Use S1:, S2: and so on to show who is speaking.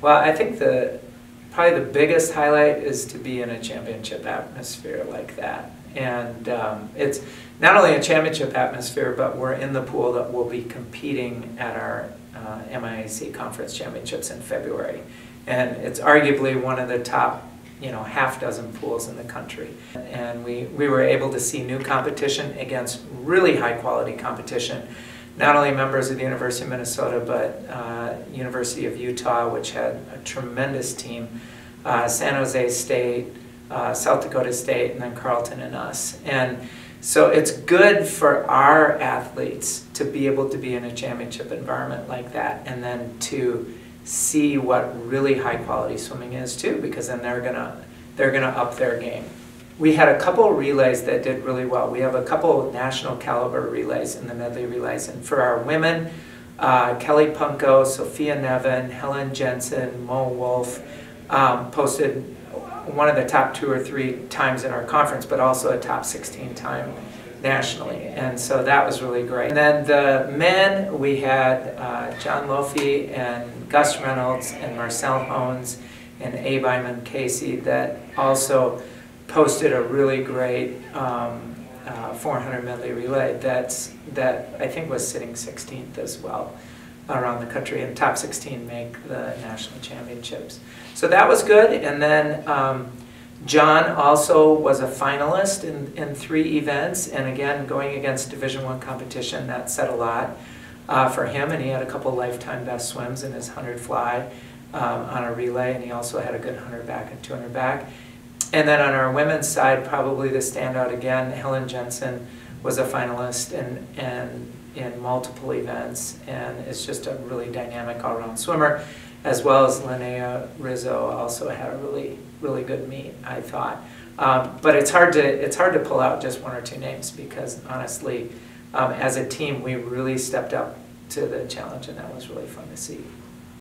S1: Well, I think the probably the biggest highlight is to be in a championship atmosphere like that. And um, it's not only a championship atmosphere, but we're in the pool that will be competing at our uh, MIAC conference championships in February. And it's arguably one of the top, you know, half dozen pools in the country. And we, we were able to see new competition against really high quality competition not only members of the University of Minnesota, but uh, University of Utah, which had a tremendous team, uh, San Jose State, uh, South Dakota State, and then Carleton and us. And so it's good for our athletes to be able to be in a championship environment like that, and then to see what really high quality swimming is too, because then they're gonna they're gonna up their game we had a couple relays that did really well. We have a couple national caliber relays in the medley relays. And for our women, uh, Kelly Punko, Sophia Nevin, Helen Jensen, Mo Wolf um, posted one of the top two or three times in our conference, but also a top 16 time nationally. And so that was really great. And then the men, we had uh, John Lofi and Gus Reynolds and Marcel Hones and Abe Iman Casey that also posted a really great um, uh, 400 medley relay that's, that I think was sitting 16th as well around the country, and top 16 make the national championships. So that was good, and then um, John also was a finalist in, in three events, and again, going against Division One competition, that said a lot uh, for him, and he had a couple lifetime best swims in his 100 fly um, on a relay, and he also had a good 100 back and 200 back. And then on our women's side, probably the standout again, Helen Jensen was a finalist in, in, in multiple events and is just a really dynamic all-around swimmer, as well as Linnea Rizzo also had a really, really good meet, I thought. Um, but it's hard to it's hard to pull out just one or two names because honestly, um, as a team, we really stepped up to the challenge, and that was really fun to see.